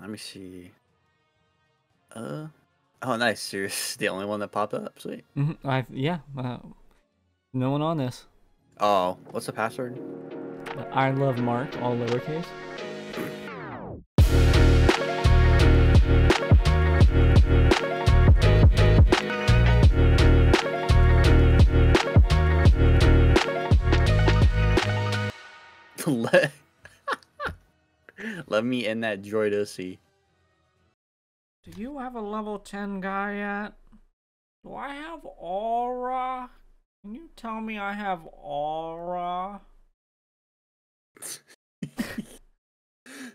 Let me see. Uh. Oh, nice. You're the only one that popped up. Sweet. Mhm, I yeah. Uh, no one on this. Oh, what's the password? I love Mark, all lowercase. Let me in that droidussy. Do you have a level 10 guy yet? Do I have aura? Can you tell me I have aura?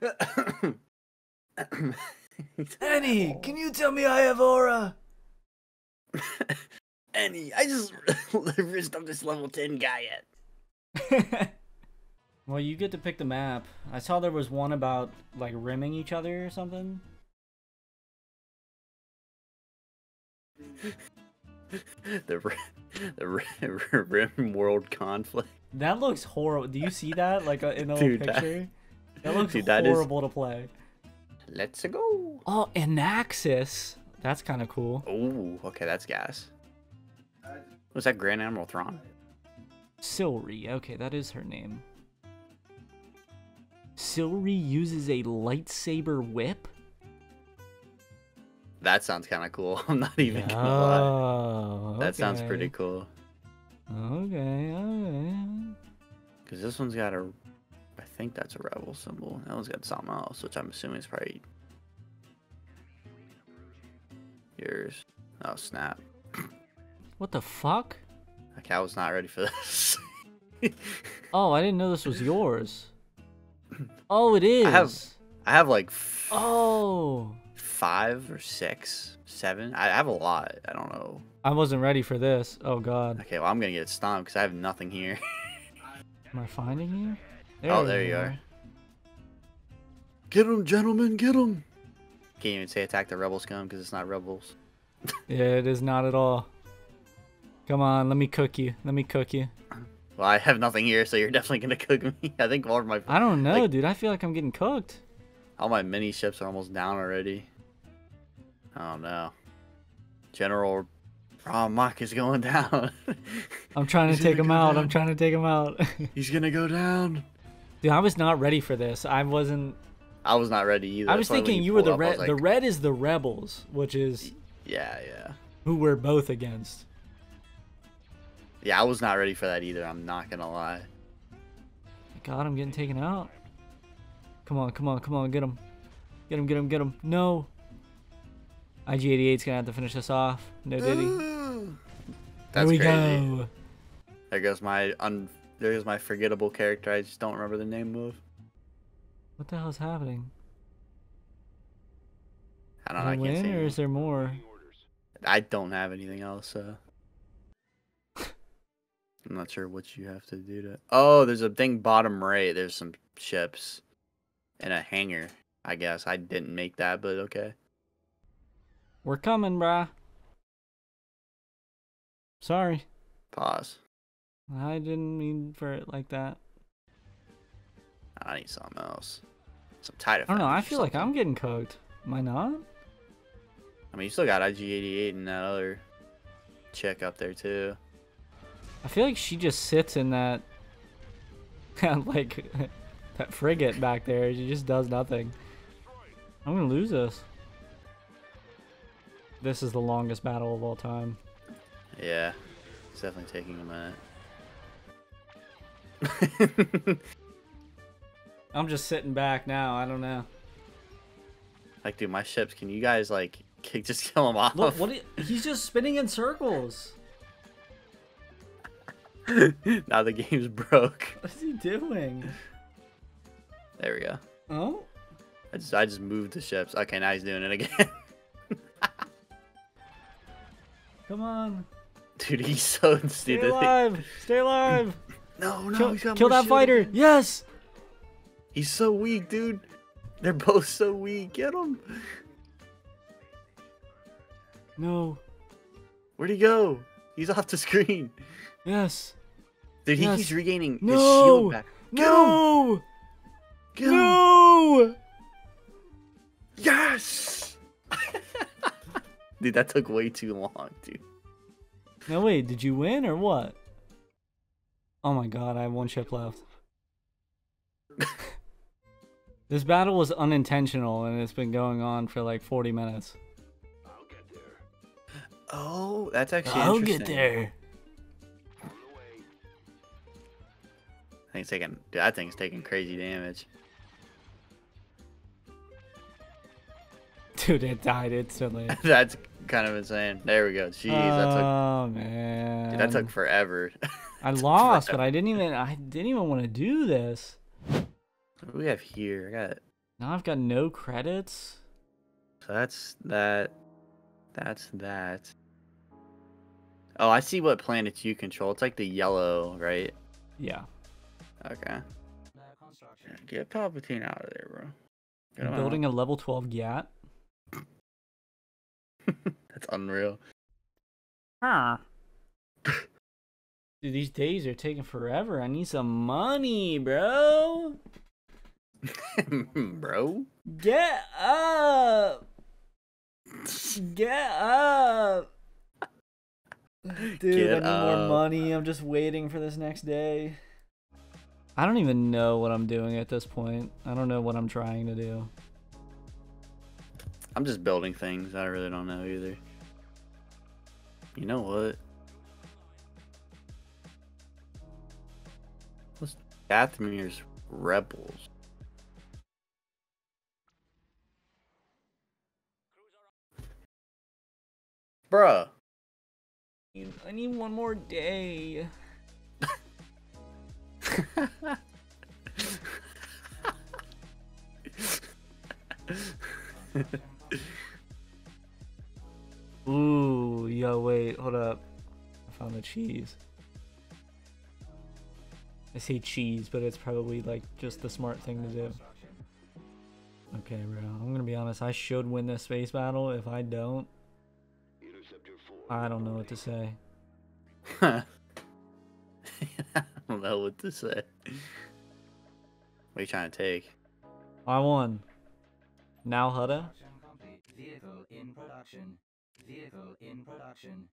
Annie, can you tell me I have aura? Annie, I just risked up this level 10 guy yet. Well, you get to pick the map. I saw there was one about like rimming each other or something. the the rim world conflict. That looks horrible. Do you see that like uh, in the Dude, little that- picture? That, looks Dude, that is- horrible to play. Let's go. Oh, Anaxis. That's kind of cool. Oh, okay, that's gas. Was that Grand Admiral Thrawn? Silri. Okay, that is her name. Silri uses a lightsaber whip. That sounds kind of cool. I'm not even gonna oh, lie. Oh, That sounds pretty cool. Okay, okay. Because this one's got a, I think that's a rebel symbol. That one's got something else, which I'm assuming is probably yours. Oh snap! What the fuck? Okay, I was not ready for this. Oh, I didn't know this was yours. Oh, it is. I have- I have like f- Oh, five or six, seven. I have a lot. I don't know. I wasn't ready for this. Oh God, Okay, well I'm gonna get stomped because I have nothing here. am I finding you? oh, there you are. Get him, gentlemen, get him. Can't even say attack the rebel scum because it's not rebels. Yeah, it is not at all. Come on, let me cook you. Let me cook you. Well, I have nothing here, so you're definitely gonna cook me. I think all of my I don't know, Like- dude. I feel like I'm getting cooked. all my mini ships are almost down already. Oh no, General Ramak is going down. I'm trying to take him out. down. I'm trying to take him out. He's gonna go down. dude, I was not ready for this. I wasn't. I was not ready either. I was That's thinking you were the up, red. was the red is the rebels, which is Yeah, yeah, who we're both against. Yeah. I was not ready for that either. I'm not gonna lie. God, I'm getting taken out. Come on, come on, come on, get him. Get him, get him, get him. No. IG88's gonna have to finish this off. No diddy. That's there we crazy. go. There goes my un. There goes my forgettable character. I just don't remember the name of. What the hell's happening? I don't know. I Did I can't win, see. or is there more? I don't have anything else, so I'm not sure what you have to do to. Oh, there's a thing bottom right. There's some ships and a hangar. I guess I didn't make that, but okay. We're coming, brah. Sorry. Pause. I didn't mean for it like that. I need something else. Some tight I don't know. I feel like I'm getting cooked. Am I not? I mean, you still got IG88 and that other chick up there too. I feel like she just sits in that, like, that frigate back there. She just does nothing. I'm gonna lose this. This is the longest battle of all time. Yeah, it's definitely taking a minute. I'm just sitting back now. I don't know. like, dude, my ships. Can you guys like kick, just kill him off? Look, what? i- he's just spinning in circles. now the game's broke. What is he doing? There we go. Oh, I just I just moved the ships. Okay, now he's doing it again. come on! Dude, he's so stupid. Stay alive! Stay alive! No, no, kill he's got kill that shield fighter! Yes! He's so weak, dude. They're both so weak. Get him. No. Where'd he go? He's off the screen. Yes. Dude, he Yes. keeps regaining his shield back. Get him. no! Him. No! Yes! dude, that took way too long, dude. No, wait, did you win or what? Oh my god, I have one ship left. this battle was unintentional and it's been going on for like 40 minutes. I'll get there. Oh, that's actually I'll get there. I think it's taking. Dude, that thing's taking crazy damage. Dude, it died instantly. that's kind of insane. There we go. Jeez, that took. oh man. Dude, that took forever. I lost, but. I didn't even I didn't even want to do this. What do we have here? I got. Now I've got no credits. So that's that. That's that. Oh, I see what planets you control. It's like the yellow, right? Yeah. Okay. Get Palpatine out of there, bro. Get I'm him building a level 12 Gat. That's unreal. Huh. Dude, these days are taking forever. I need some money, bro. bro. Get up. Get up. Dude, Get I need more money. I'm just waiting for this next day. I don't even know what I'm doing at this point. I don't know what I'm trying to do. I'm just building things. I really don't know either. You know what? What's Dathomir's Rebels? Bruh. I need one more day. Ooh, yo, wait, hold up. I found the cheese. I say cheese, but it's probably like just the smart thing to do. Okay, bro. I'm gonna be honest. I should win this space battle. If I don't, I don't know what to say. I don't know what to say. What are you trying to take? I won. Now Hudda. Vehicle in production. Vehicle in production.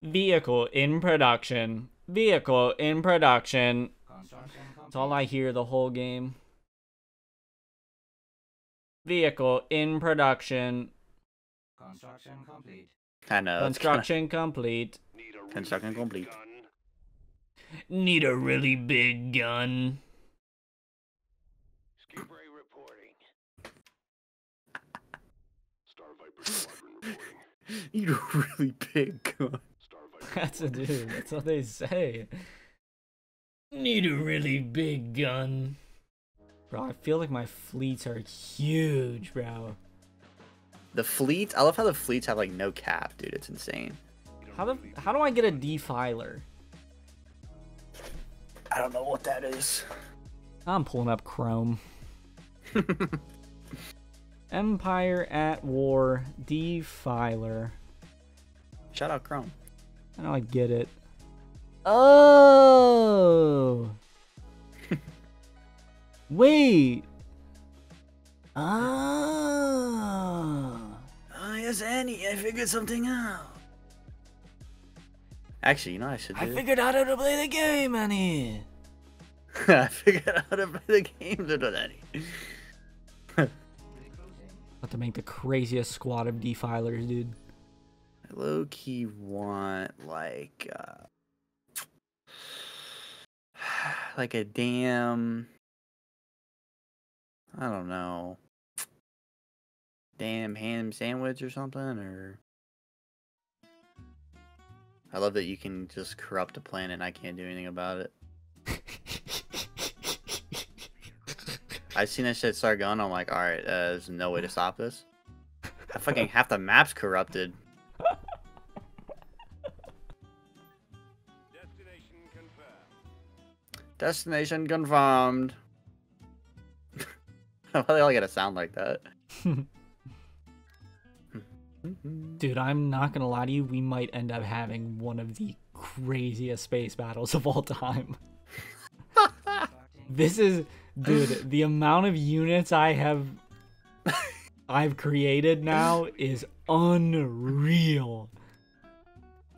Vehicle in production. Vehicle in production. Construction complete. That's all I hear the whole game. Vehicle in production. Construction complete. I know. it's kinda- Construction complete. Construction complete. Need a really big gun. Skipray reporting. Star Viper Squadron reporting. You're really big. gun. Star Viper That's a dude. That's what they say. Need a really big gun. Bro, I feel like my fleets are huge, bro. The fleets. I love how the fleets have like no cap, dude. It's insane. How the how do I get a defiler? I don't know what that is. I'm pulling up Chrome. Empire at War Defiler. Shout out Chrome. I know I get it. Oh. Wait. Ah. Oh yes, Annie. I figured something out. Actually, you know what I should do. I figured out how to play the game, Annie. I figured out how to play the game, little Annie. About to make the craziest squad of defilers, dude. I low key want like uh like a damn I don't know. Damn ham sandwich or something or I love that you can just corrupt a planet and I can't do anything about it. I've seen that shit start going. I'm like, all right, uh, there's no way to stop this. I fucking half the map's corrupted. Destination confirmed. Destination confirmed. Why they all gotta sound like that? Dude, I'm not gonna lie to you, we might end up having one of the craziest space battles of all time. this is, dude, the amount of units I have I've created now is unreal.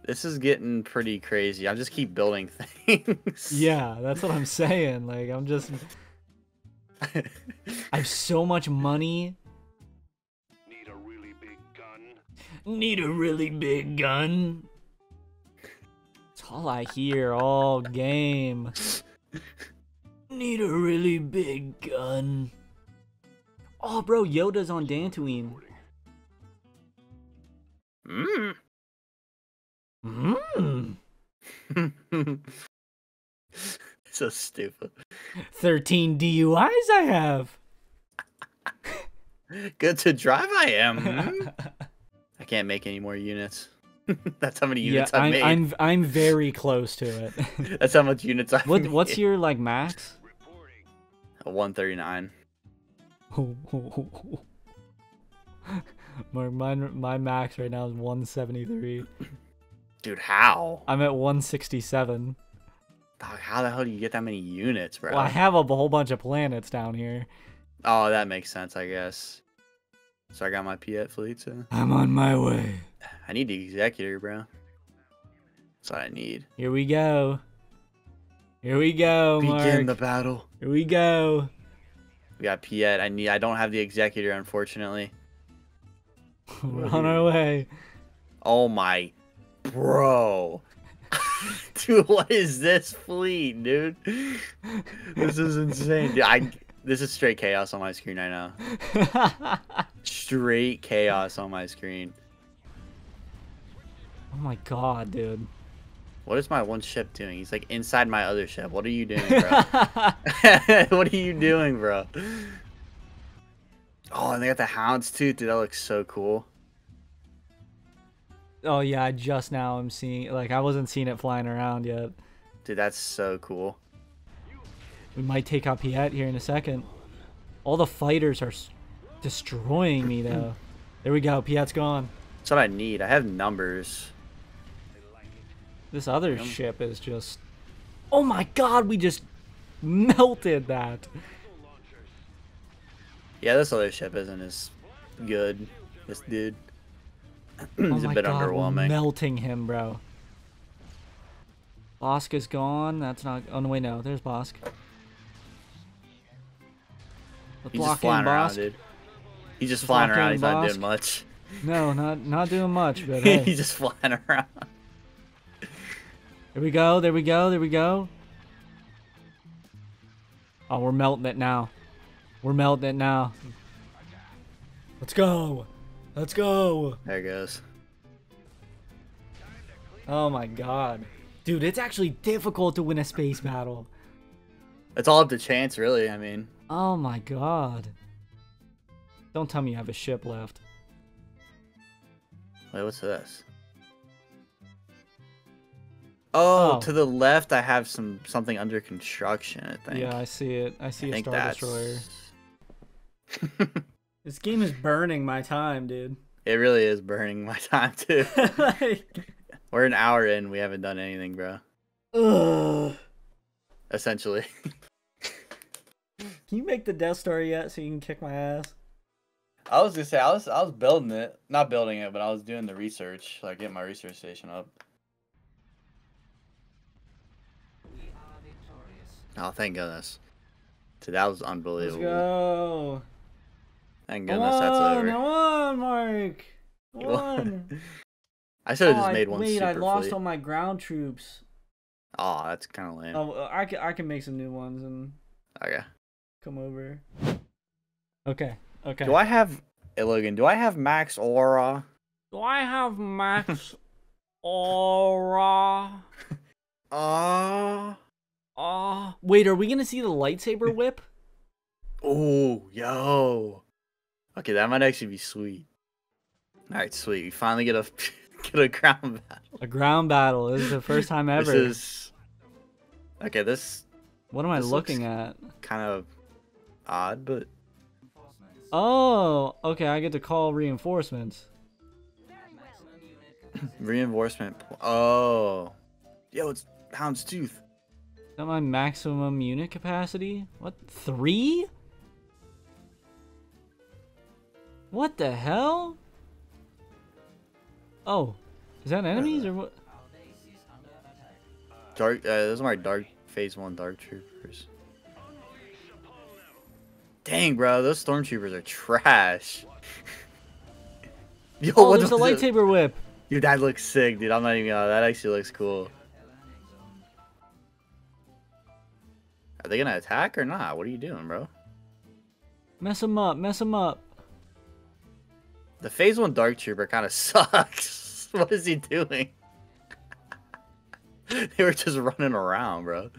This is getting pretty crazy. I just keep building things. Yeah, that's what I'm saying. Like I'm just I have so much money. Need a really big gun. That's all I hear all game. Need a really big gun. Oh, bro, Yoda's on Dantooine. Mm. Mmm. so stupid. 13 DUIs I have. Good to drive I am. I can't make any more units. That's how many yeah, units I've I'm, made. I'm I'm very close to it. That's how much units I've what made. what's your like max? A 139. my, mine, my max right now is 173. Dude, how? I'm at 167. Dog, how the hell do you get that many units, bro? Well, I have a whole bunch of planets down here. Oh, that makes sense, I guess. So I got my Piett fleet. I'm on my way. I need the executor, bro. That's what I need. Here we go. Here we go, Begin Mark. the battle. Here we go. We got Piett. I need. I don't have the executor, unfortunately. We're on our way. Oh my, bro. dude, what is this fleet, dude? This is insane. Dude, I. This is straight chaos on my screen right now. Straight chaos on my screen. oh my god, dude. What is my one ship doing? He's like inside my other ship. What are you doing, bro? what are you doing, bro? Oh, and they got the hounds too. Dude, that looks so cool. oh yeah, I just now I'm seeing like I wasn't seeing it flying around yet. Dude, that's so cool. We might take out Piett here in a second. All the fighters are destroying me though. There we go. Piett's gone. That's what I need. I have numbers. This other ship is just. Oh my god! We just melted that. Yeah, this other ship isn't as good. This dude. He's oh a bit god, underwhelming. melting him, bro. Bossk is gone. That's not. Oh no, wait, no. There's Bossk. Let's He's just in flying around, dude. He's just Let's flying around. He's not doing much. No, not not doing much, but hey. He's just flying around. There we go. There we go. There we go. Oh, we're melting it now. We're melting it now. Let's go. Let's go. There it goes. Oh my god. Dude, it's actually difficult to win a space battle. It's all up to chance, really. I mean, Oh my god. Don't tell me you have a ship left. wait, what's this? Oh, Oh. to the left, I have some something under construction. I think. Yeah, I see it. I see I a Star that's. Destroyer. This game is burning my time, dude. it really is burning my time too. like, We're an hour in. We haven't done anything, bro. ugh. Essentially. Can you make the Death Star yet so you can kick my ass? I was gonna say I was I was building it, not building it, but I was doing the research, like getting my research station up. We are victorious. Oh, thank goodness. Dude, that was unbelievable. Let's unbelievable. go. Thank Come goodness that's on, over. come on, Mark. Come on. I should have Oh, just I- made one wait, I lost fleet. all my ground troops. Oh, that's kind of lame. Oh, I can, I can make some new ones and Okay. Come over. Okay, okay. Do I have hey, Logan? Do I have max aura? Do I have max aura? Uh Uh, wait, are we gonna see the lightsaber whip? oh, yo. Okay, that might actually be sweet. All right, sweet. We finally get a get a ground battle. A ground battle. This is the first time ever. This is okay. This What am I this looks- looking at? kind of odd, but Oh, okay. I get to call reinforcements. Maximum unit capacity. reinforcement. Oh, yo, it's Houndstooth. Is that my maximum unit capacity? What? Three? What the hell? Oh, is that enemies or what? Dark. Uh, those are my dark phase one dark troopers. Dang, bro, those stormtroopers are trash. Yo, Oh, what there's a the- lightsaber whip. Dude, that looks sick, dude. I'm not even gonna. That actually looks cool. Are they gonna attack or not? What are you doing, bro? Mess them up. Mess them up. The phase one dark trooper kind of sucks. what is he doing? they were just running around, bro.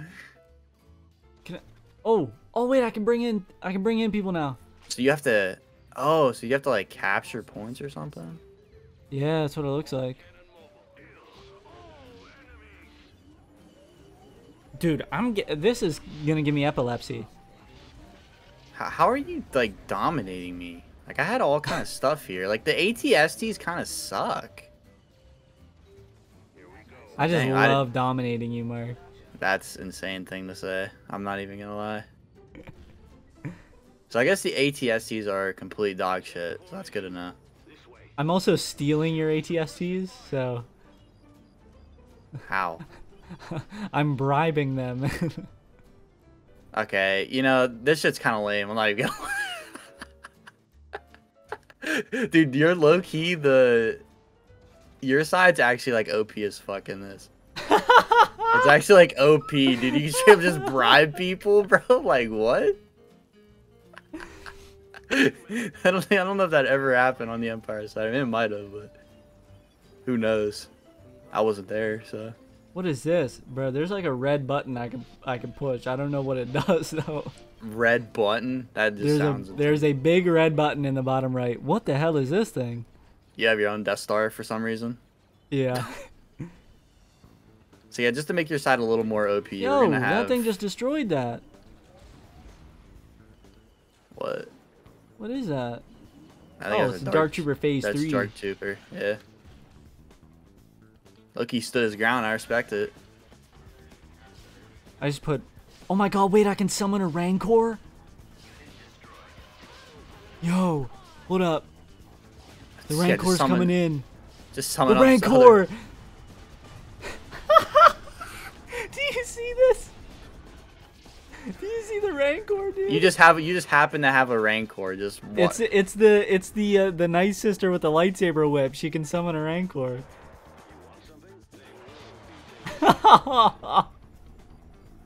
Oh, oh wait, I can bring in. I can bring in people now. So you have to. Oh, so you have to like capture points or something? Yeah, that's what it looks like. Dude, I'm get. This is gonna give me epilepsy. How, how are you like dominating me? Like I had all kind of stuff here. Like the ATSTs kind of suck. I just Dang, I love dominating you, Mark. That's insane thing to say. I'm not even gonna lie. So I guess the ATSTs are complete dog shit. So that's good enough. I'm also stealing your ATSTs, so How? I'm bribing them. Okay, you know this shit's kind of lame. I'm not even gonna. Dude, you're low key the. Your side's actually like OP as fuck in this. It's actually like OP, dude. You should just bribe people, bro. Like what? I don't think I don't know if that ever happened on the Empire side. I mean, it might have, but who knows? I wasn't there, so. what is this, bro? There's like a red button I can I can push. I don't know what it does though. Red button. That just There's a sounds. there's a big red button in the bottom right. What the hell is this thing? You have your own Death Star for some reason. Yeah. So yeah, just to make your side a little more OP, you're Yo, gonna have that thing just destroyed that. what? What is that? I think Oh, it's Dark Trooper Phase That's 3. Dark Trooper. Yeah. Look, he stood his ground. I respect it. I just put. Oh my god! Wait, I can summon a Rancor. Yo, hold up. The Yeah, Rancor's summon- coming in. Just summon the Rancor. Southern- see this? Do you see the Rancor, dude? You just have you just happen to have a Rancor. Just what? It's it's the it's the uh, the nice sister with the lightsaber whip. She can summon a Rancor.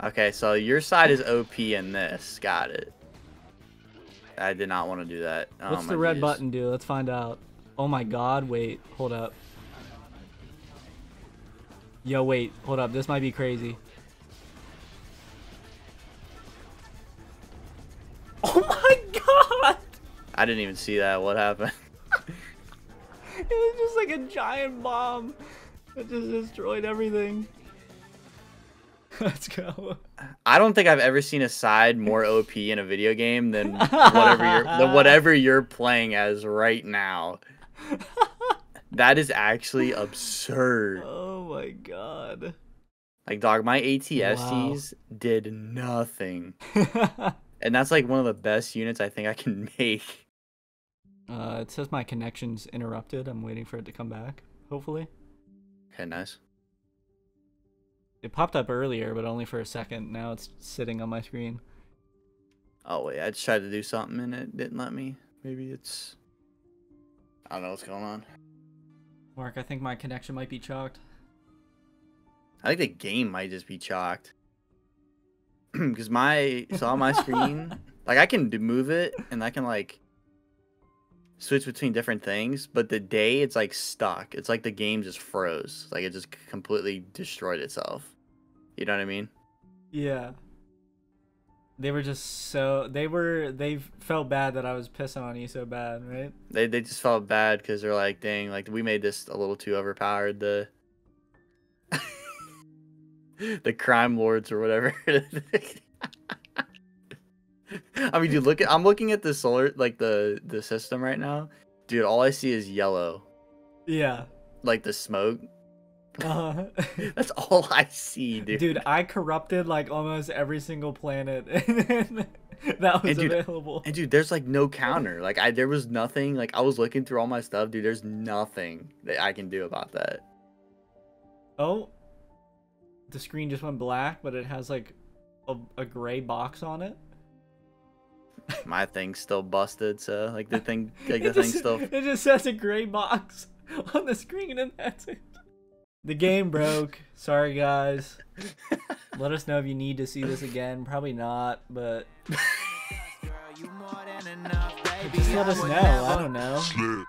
okay. So your side is OP in this. Got it. I did not want to do that. Oh, What's the red geez. button do? Let's find out. Oh my god, wait, hold up. Yo, wait, hold up. This might be crazy. Oh my god! I didn't even see that. What happened? It was just like a giant bomb that just destroyed everything. Let's go. I don't think I've ever seen a side more OP in a video game than whatever you're than whatever you're playing as right now. That is actually absurd. Oh my god. Like dog, my ATSTs did nothing. And that's like one of the best units I think I can make. uh, it says my connection's interrupted. I'm waiting for it to come back. Hopefully. Okay, nice. It popped up earlier, but only for a second. Now it's sitting on my screen. Oh wait, I just tried to do something and it didn't let me. Maybe it's I don't know what's going on. Mark, I think my connection might be chalked. I think the game might just be chalked. Because my so on my screen, like I can move it and I can like switch between different things, but the day it's like stuck. It's like the game just froze. Like it just completely destroyed itself. You know what I mean? Yeah. They were just so they were they felt bad that I was pissing on you so bad, right? They they just felt bad because they're like, dang, like we made this a little too overpowered. The the crime lords or whatever. I mean, dude, look at I'm looking at the solar like the the system right now, dude. All I see is yellow, Yeah. like the smoke. Uh, That's all I see, dude. dude, I corrupted like almost every single planet that was And dude- available. And dude, there's like no counter. Like I there was nothing. Like I was looking through all my stuff, dude. There's nothing that I can do about that. Oh, the screen just went black, but it has like a, a gray box on it. My thing's still busted, so like the thing like the just, thing's still it just says a gray box on the screen, and that's it. The game broke. Sorry, guys. Let us know if you need to see this again. Probably not, but just let us know. I don't know.